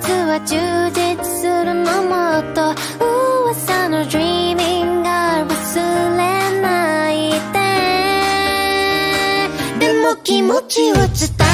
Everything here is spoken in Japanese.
うは充実するのもっと噂の Dreaming が忘れないで。でも気持ちを伝え